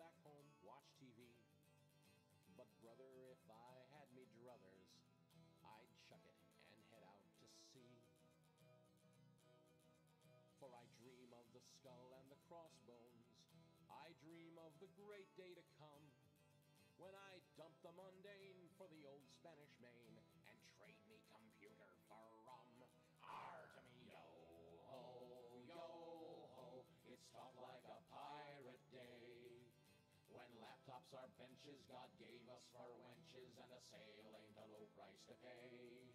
back home, watch TV. But brother, if I had me druthers, I'd chuck it and head out to sea. For I dream of the skull and the crossbones. I dream of the great day to come when I dump the mundane for the old Spanish main. Laptops are benches, God gave us for wenches, and a sail ain't a low price to pay.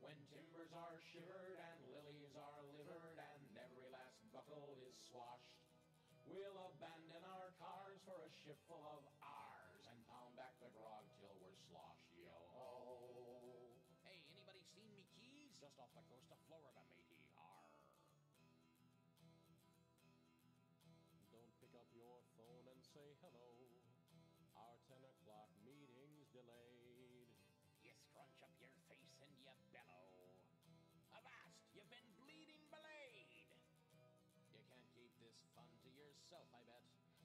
When timbers are shivered and lilies are livered and every last buckle is swashed, we'll abandon our cars for a ship full of ours and pound back the grog till we're sloshed. Yo ho! Hey, anybody seen me keys? Just off the coast of Florida, matey. Arr. Don't pick up your phone and say hello.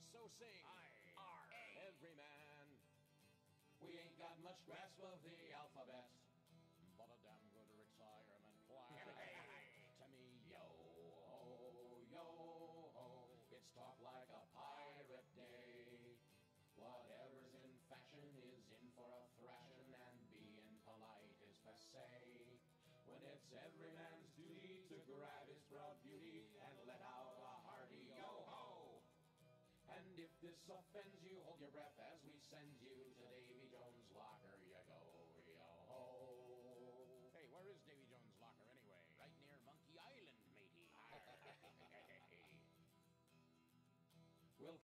So sing, I, R, A. every man. We ain't got much grasp of the alphabet, but a damn good retirement plan. to me, yo ho, yo ho, it's talk like a pirate day. Whatever's in fashion is in for a thrashing, and being polite is passe. When it's every man's duty to grab his proud beauty this offends you, hold your breath as